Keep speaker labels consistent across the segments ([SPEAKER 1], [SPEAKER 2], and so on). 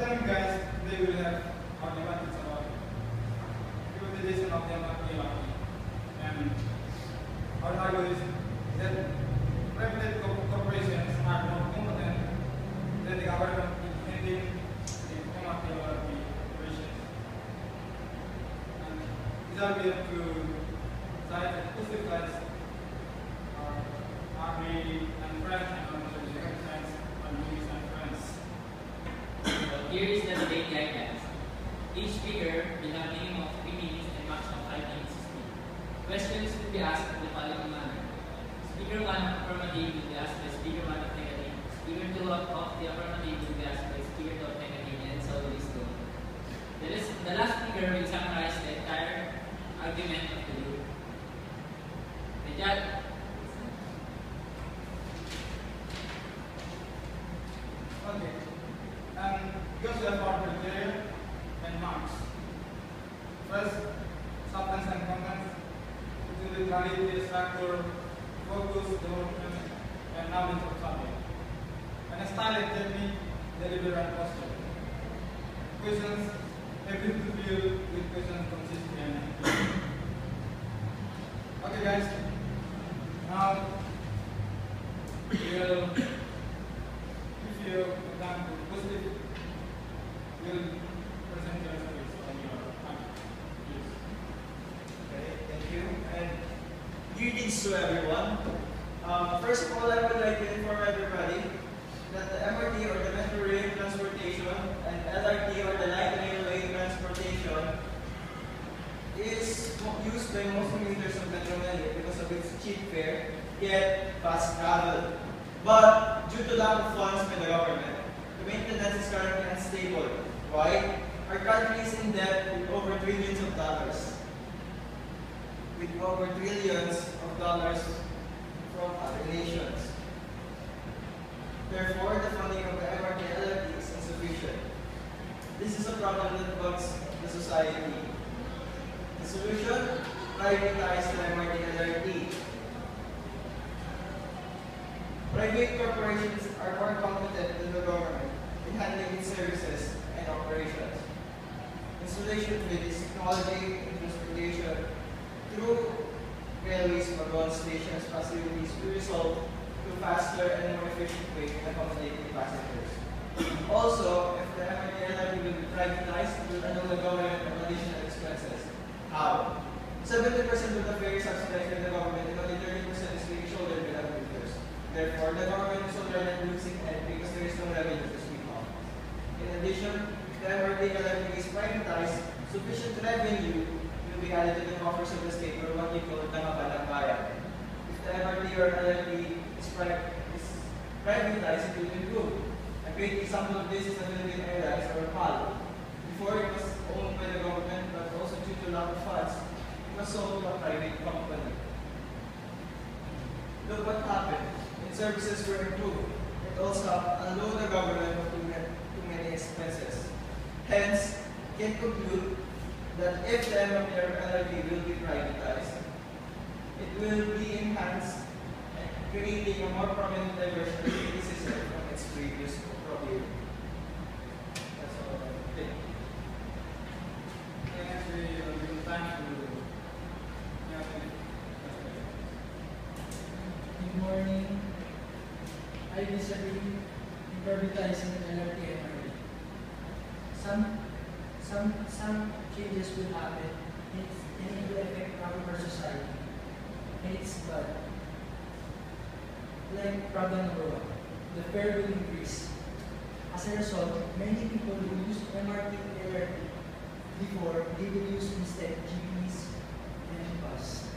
[SPEAKER 1] time, guys, they will have arguments about privatization of the MRT. And our argument is that private co- corporations are more competent than the government in handling the MRT operations. And these are we have to cite and positive uh, agree and friends and also the friends and movies and friends.
[SPEAKER 2] So here is the debate guidelines. Each speaker will have minimum of 3 minutes and maximum 5 minutes to speak. Will be asked in the following manner. Speaker 1 of affirmative will be asked by Speaker 1 of negative. Speaker 2 of the affirmative will be asked by Speaker 2 of negative and so this go. The last, the last speaker will summarize the entire argument of the group. The judge,
[SPEAKER 1] Okay. And because we have our criteria and marks. First, substance and content. It will be clarity, structure, focus, development, and knowledge of subject. And style and technique, delivery and posture. Questions, ability to deal with questions consistently and clearly. Okay guys, now we'll if you come to positive, will present your service on your hand. Please.
[SPEAKER 3] Okay, thank you. And greetings to everyone. Um, first of all, I would like to inform everybody that the MRT or the Metro Rail Transportation and LRT or the Light Railway Transportation is by most commuters of Metro Manila because of its cheap fare, yet fast travel. But due to lack of funds by the government, the maintenance is currently unstable. Why? Our country is in debt with over trillions of dollars with over trillions of dollars from other nations. Therefore, the funding of the MRT is insufficient. This is a problem that bugs the society. The solution? Privatize the LRT. Private corporations are more competent than the government in handling its services and operations. Installation with its technology and transportation through railways, wagon stations, facilities will result to faster and more efficient way in accommodating passengers. Also, if the LRT will be privatized, it will enable the government of additional expenses. How? 70% of the fare is subsidized by the government and only 30% is being shouldered by the commuters. Therefore, the government is already losing end because there is no revenue to speak of. In addition, the MRT is privatized, sufficient revenue will be added to the coffers of the state or what we call tangapan ng bayan. If the MRT or LRT is, pri- is privatized, it will improve. A great example of this is the Philippine Airlines or PAL. Before it was owned by the government, but also due to lack of funds, it was sold to a private company. Look what happened. Its services were improved. It also unloaded the government of too too many expenses. Hence, can conclude that if the or LRT will be privatized, it will be enhanced and creating a more prominent diversity system from its previous property. That's all I think.
[SPEAKER 1] And actually, uh, we will time to yeah, okay.
[SPEAKER 4] Good morning. I disagree in privatizing LRT and. Some, some, some changes will happen and it will affect our society. And it's bad. Like problem number one, the fare will increase. As a result, many people who use MRT and LRT before, they will use instead jeeps and bus.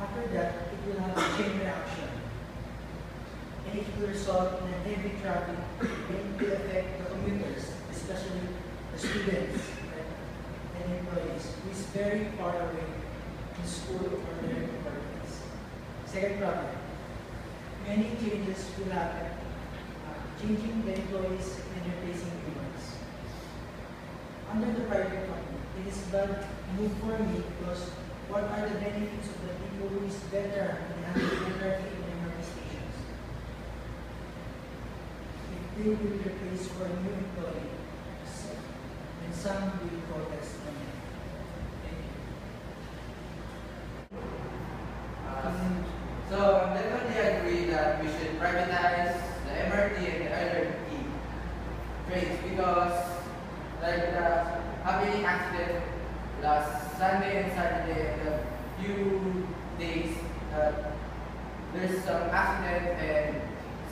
[SPEAKER 4] After that, it will have a chain reaction. And it will result in a heavy traffic and it will affect the commuters, especially the students and employees who is very far away in school or their apartments. Second problem, many changes will happen, uh, changing the employees and replacing humans. Under the private company, it is bad move for me because what are the benefits of the people who is better and MRT stations? If they will replace for a new employee, some will protest on it.
[SPEAKER 5] Uh, So I definitely agree that we should privatize the MRT and the LRT trains because like the happening accident last Sunday and Saturday and a few days that there's some accident and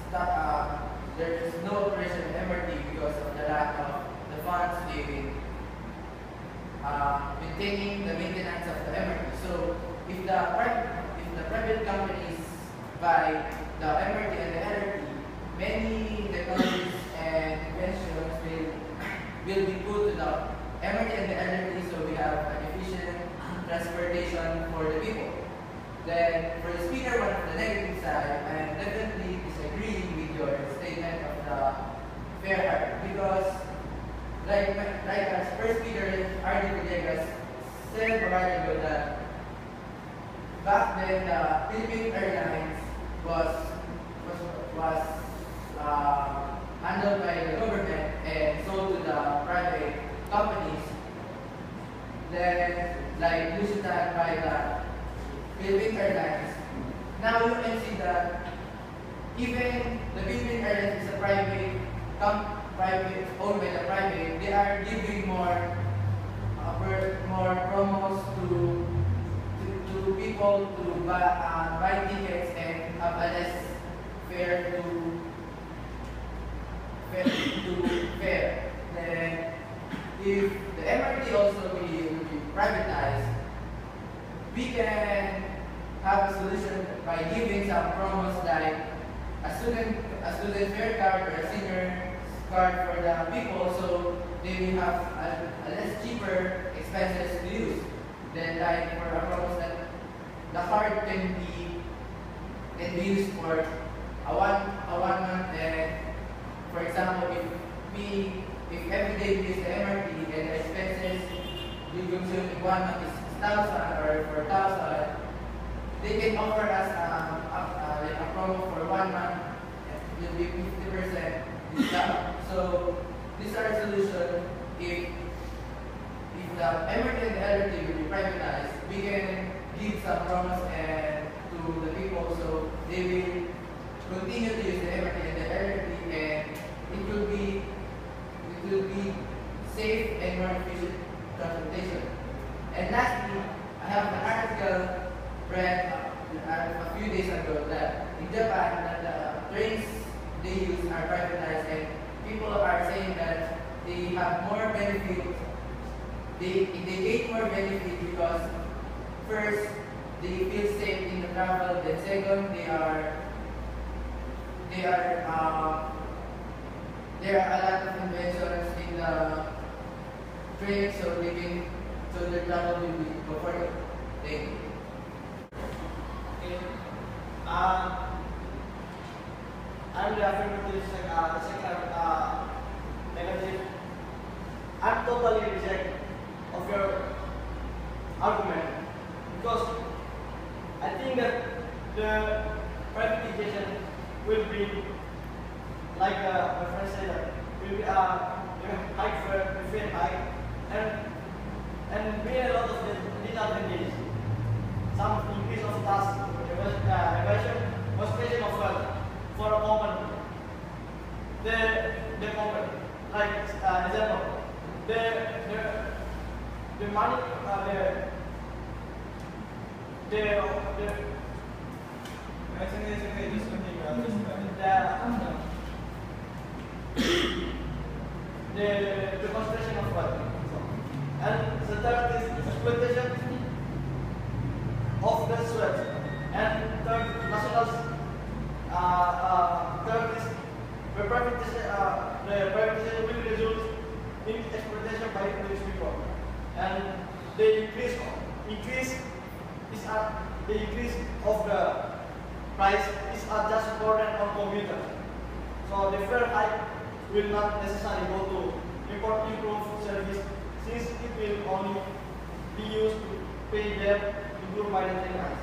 [SPEAKER 5] stop, uh, there's no operation MRT because of the lack of the funds in uh, maintaining the maintenance of the MRT. So if the if the private companies buy the MRT and the LRT, many technologies and inventions will will be put to the MRT and the LRT so we have an efficient transportation for the people. Then for the speaker one of the negative side, I am definitely disagreeing with your statement of the fair heart because like like as first speaker R.D. Villegas said a while ago that back then the Philippine Airlines was was was uh, handled by the government and sold to the private companies. Then like Lusitan by the Philippine Airlines. Now you can see that even the Philippine Airlines is a private com- private owned by the private, they are giving more uh, more promos to to, to people to buy, uh, buy tickets and have a less fare to fare to. Then if the MRT also will be privatized, we can have a solution by giving some promos like a student a student fare card or a senior card for the people so they will have a, a less cheaper expenses to use. Then like for a promos that the card can be can be used for a one a one month and for example if we if every day we use the MRT and the expenses we consume in one month is thousand or four thousand they can offer us um, a, a, like a promo for one month, it will be 50% discount. So these are solutions if if the MRT and the LRT will be privatized, we can give some promos and to the people so they will continue to use the MRT and the LRT and it will be it will be safe and more efficient transportation. And lastly, I have an article read uh, a few days ago that in Japan that the trains they use are privatized and people are saying that they have more benefit they they gain more benefit because first they feel safe in the travel then second they are they are uh, there are a lot of inventions in the so they can so their travel will be comfortable. Thank you.
[SPEAKER 6] Okay. Uh, I'm the affirmative sec- uh, the second uh, negative. I'm totally reject of your argument because I think that the privatization will be like uh, my friend said that will be a uh, high for very high and and bring a lot of disadvantages some increase of task, evasion, concentration of wealth for a company. The the company, like uh, example, the the the money, uh, the the the
[SPEAKER 1] It's okay, it's okay, just continue. I'll just, uh,
[SPEAKER 6] the the the concentration of wealth. And the third is exploitation of the sweat. And third, national, uh, uh, third is the privatization, uh, the privatization will result in exploitation by rich people. And the increase, increase is uh, the increase of the price is adjust for an on commuter. So the fare hike will not necessarily go to import improved service since it will only be used to pay them improve by the price.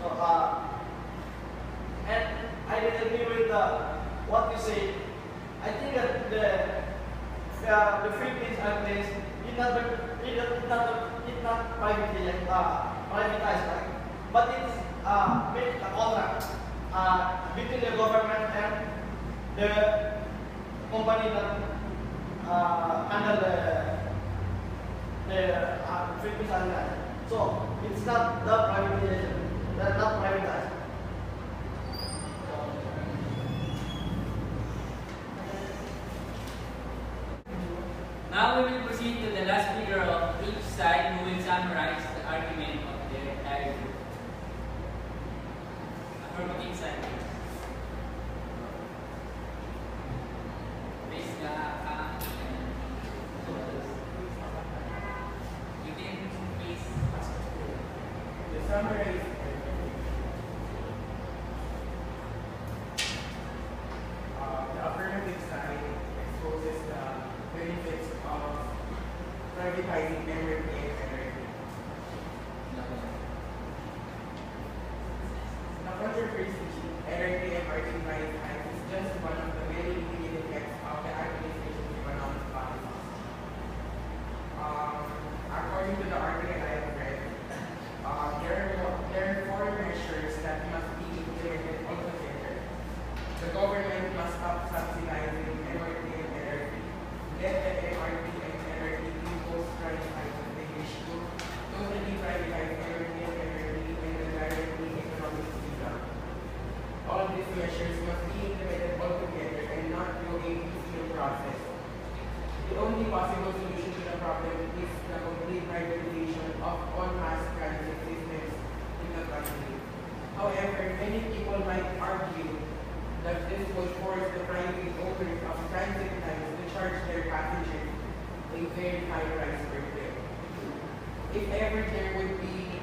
[SPEAKER 6] So uh, and I disagree with uh, what you say. I think that the
[SPEAKER 3] uh, the Philippines at least, it not, it it not, it not privately, uh, privatized, right? But it's, uh, made a contract, uh, between the government and the company that, uh, handle the, uh, Philippines Airlines. So, it's not the privatization, they're not privatized.
[SPEAKER 2] Now we will proceed to the last figure of each side moving will summarize the argument of the entire group. Affirmative side. Please, uh, uh, you can please
[SPEAKER 7] The summary is uh, the affirmative side exposes the benefits of privatizing MRT and LRT. The controversy, LRT and market privatized is just one of the very immediate effects of the administration's economic policies. Um, according to the article I have read, uh, there, are- there are four measures that must be implemented altogether. The government must stop subsidizing MRT and LRT. Let the MRT and LRT be both privatized if they wish to. Totally privatize MRT and LRT and the directly economic freedom. All these measures must be implemented altogether and not through a piecemeal process. The only possible solution to the problem is the complete privatization of all mass transit systems in the country. However, many people might argue that this would force the private owners of transit lines to a very high price per trip. If ever there would be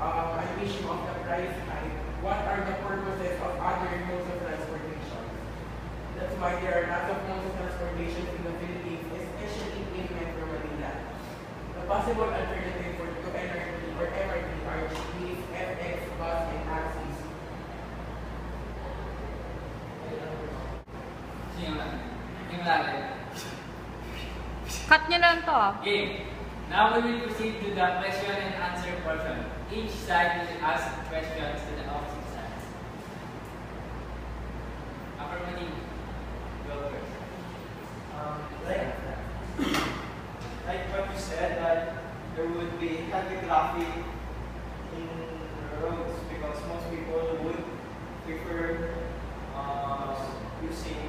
[SPEAKER 7] uh, an issue of the price hike, what are the purposes of other modes of transportation? That's why there are lots of modes of transportation in the Philippines, especially in Metro Manila. The possible alternative for to LRT or MRT are jeepneys, FX, bus, and taxis.
[SPEAKER 8] Nyo lang to ah.
[SPEAKER 2] Okay. Now we will proceed to the question and answer portion. Each side will ask questions to the opposite sides. Affirmative. Go first.
[SPEAKER 3] Um, like, like what you said, that there would be heavy traffic in roads because most people would prefer uh, using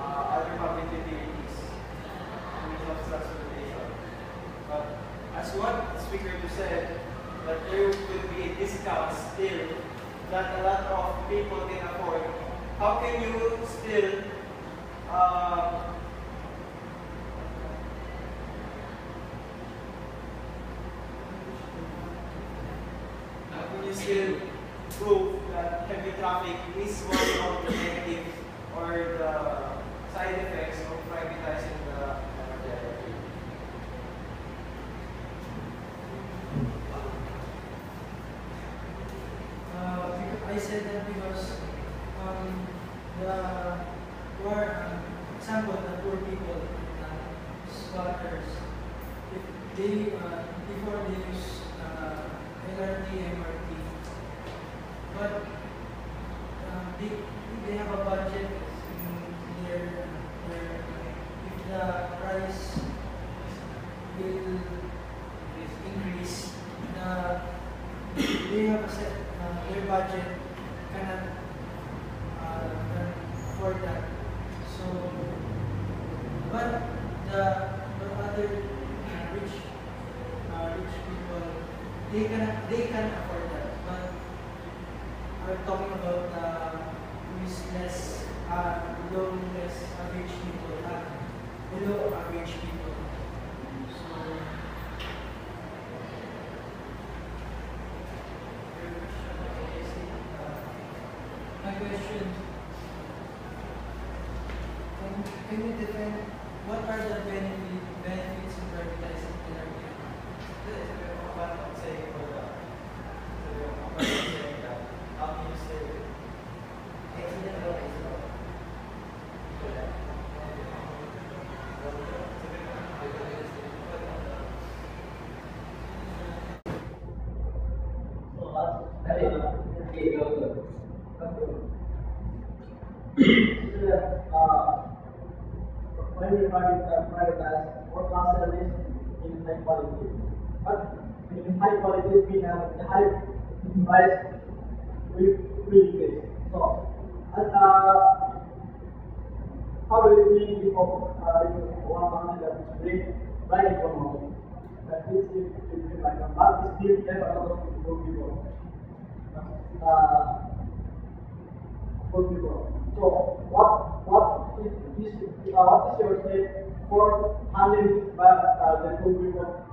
[SPEAKER 3] uh, other public utilities in of transportation. But as what the speaker just said, that there could be a discount still that a lot of people can afford. How can you still uh,
[SPEAKER 4] uh, if they, uh, before they use uh, LRT, MRT, but uh, they, they have a budget in their, their, if the price will increase, the they have a set, uh, their budget we're talking about the who is less, uh, low, less average people, uh, below average people. So. My question, can, can you define what are the benefit, benefits of privatizing LRT?
[SPEAKER 6] when we private, uh, privatize or class service in high quality. But in high quality, we have the high price will increase. So, and uh, how do make it for uh, one company that is great right economy? That is like a but still have a lot of people. Uh, people. So what what is, is uh, what is your take for handling by uh, the people?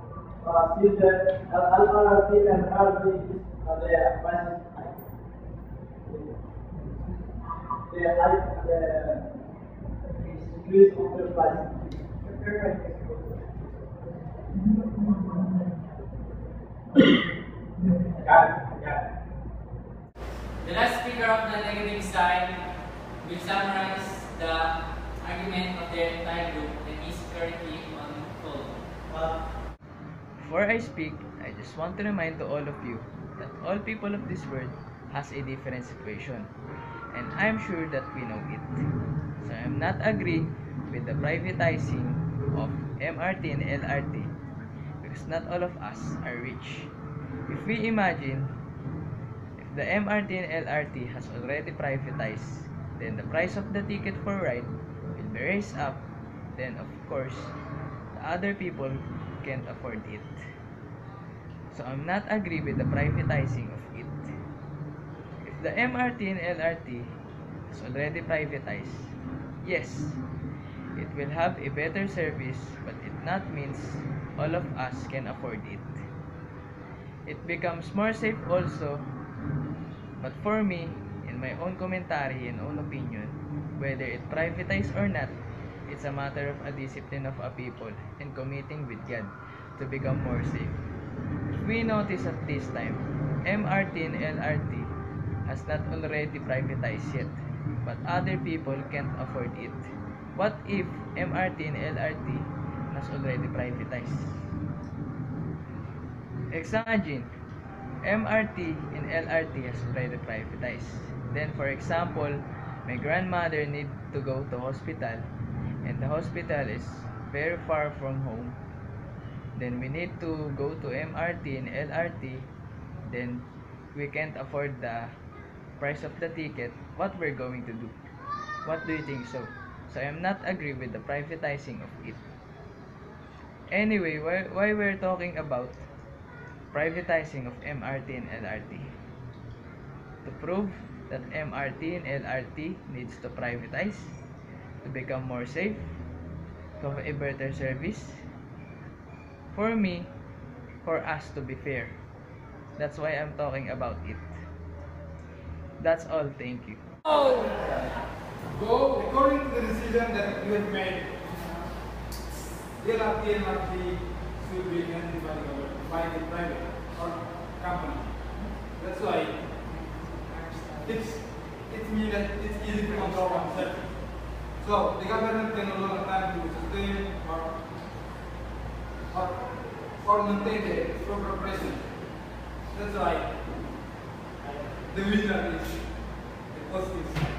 [SPEAKER 6] Uh, since the LRT and RRT is uh, the.
[SPEAKER 2] Last speaker of the negative side will summarize the argument of the entire group and is currently on hold.
[SPEAKER 9] Before I speak, I just want to remind to all of you that all people of this world has a different situation and I'm sure that we know it. So I'm not agreeing with the privatizing of MRT and LRT because not all of us are rich. If we imagine if the MRT and LRT has already privatized, then the price of the ticket for ride will be raised up, then of course the other people can't afford it. So I'm not agree with the privatizing of it. If the MRT and LRT is already privatized, yes, it will have a better service, but it not means all of us can afford it. It becomes more safe also, but for me, in my own commentary and own opinion, whether it privatized or not, it's a matter of a discipline of a people and committing with God to become more safe. We notice at this time, MRT and LRT has not already privatized yet, but other people can't afford it. What if MRT and LRT has already privatized? Imagine, MRT and LRT has already privatized. Then, for example, my grandmother need to go to hospital, and the hospital is very far from home. Then we need to go to MRT and LRT. Then we can't afford the price of the ticket. What we're going to do? What do you think so? So I'm not agree with the privatizing of it. Anyway, why, why we're talking about privatizing of MRT and LRT? To prove that MRT and LRT needs to privatize to become more safe, to have a better service. For me, for us to be fair. That's why I'm talking about it. That's all. Thank you.
[SPEAKER 1] Go according to the decision that you have made. LRT and RT should be handled by the government, by the private or company. That's why it's it means that it's easy to control oneself. So the government can longer plan to sustain or or, or maintain the proper operation. That's why uh, the winner is the positive.